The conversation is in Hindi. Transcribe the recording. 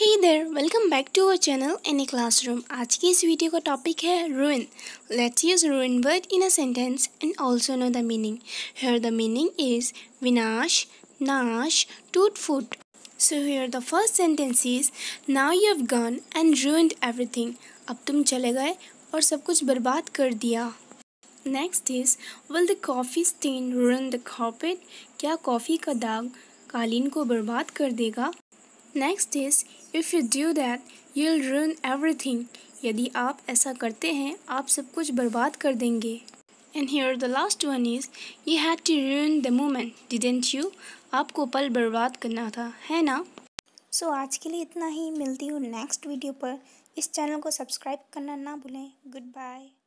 Hey there welcome back to our channel a classroom आज की इस वीडियो का टॉपिक है ruin. Let's use ruin word in a sentence and also know the meaning here the meaning is विनाश नाश टूट फूट so here the first sentence is now you have gone and ruined everything अब तुम चले गए और सब कुछ बर्बाद कर दिया. Next is will the coffee stain ruin the carpet? क्या कॉफ़ी का दाग कालीन को बर्बाद कर देगा? Next is if you do that you will ruin everything यदि आप ऐसा करते हैं आप सब कुछ बर्बाद कर देंगे। And here the last one is you had to ruin the moment didn't you आपको पल बर्बाद करना था है ना? सो so, आज के लिए इतना ही। मिलती हूँ नेक्स्ट वीडियो पर। इस चैनल को सब्सक्राइब करना ना भूलें। Good bye